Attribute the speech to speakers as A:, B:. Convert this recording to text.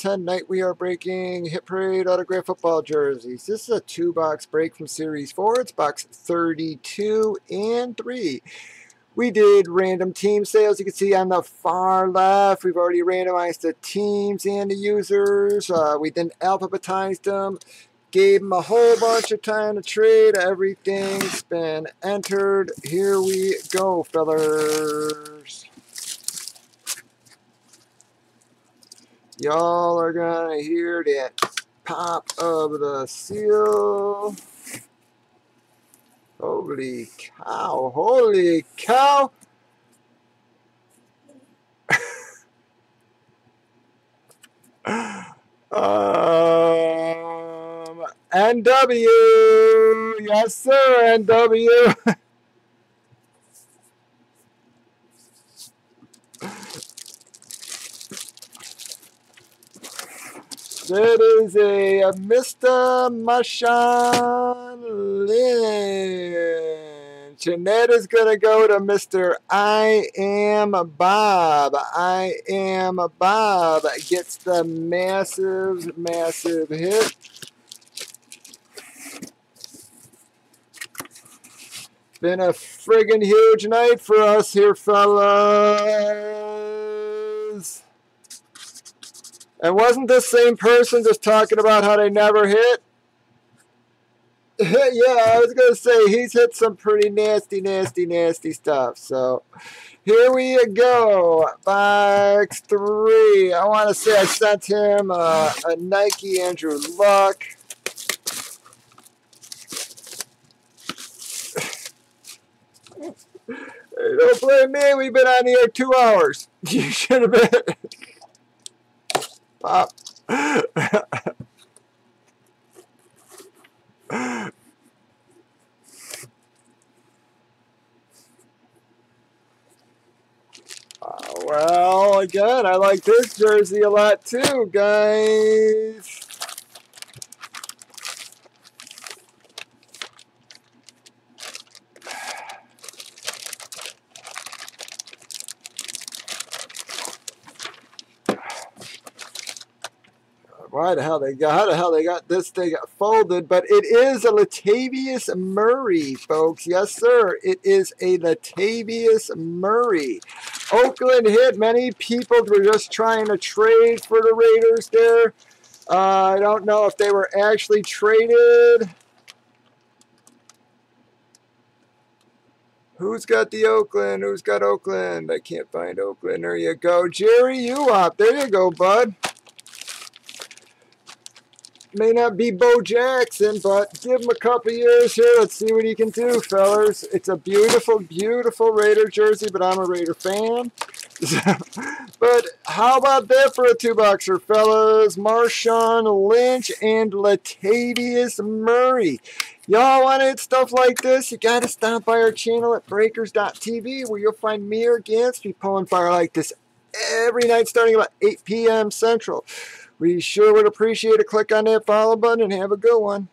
A: tonight we are breaking Hit Parade Autograph Football Jerseys. This is a two-box break from Series 4. It's box 32 and 3. We did random team sales. You can see on the far left, we've already randomized the teams and the users. Uh, we then alphabetized them. Gave them a whole bunch of time to trade. Everything's been entered. Here we go, fellers. Y'all are gonna hear that pop of the seal. Holy cow, holy cow. um, NW, yes sir, NW. That is a, a Mr. Marshawn Lynch. That is going to go to Mr. I Am Bob. I Am Bob gets the massive, massive hit. Been a friggin' huge night for us here, fellas. And wasn't this same person just talking about how they never hit? yeah, I was going to say, he's hit some pretty nasty, nasty, nasty stuff. So, here we go. Box three. I want to say I sent him uh, a Nike Andrew Luck. Don't blame me. We've been on here two hours. You should have been. Pop. Well, again, I like this jersey a lot too, guys. Why the hell they got how the hell they got this thing folded, but it is a Latavius Murray, folks. Yes, sir. It is a Latavius Murray. Oakland hit. Many people were just trying to trade for the Raiders there. Uh, I don't know if they were actually traded. Who's got the Oakland? Who's got Oakland? I can't find Oakland. There you go. Jerry you up. There you go, bud may not be Bo Jackson, but give him a couple years here. Let's see what he can do, fellas. It's a beautiful, beautiful Raider jersey, but I'm a Raider fan. but how about that for a two-boxer, fellas? Marshawn Lynch and Latavius Murray. Y'all want to stuff like this? You got to stop by our channel at breakers.tv where you'll find me or Gantz be pulling fire like this every night starting about 8 p.m. Central. We sure would appreciate a click on that follow button and have a good one.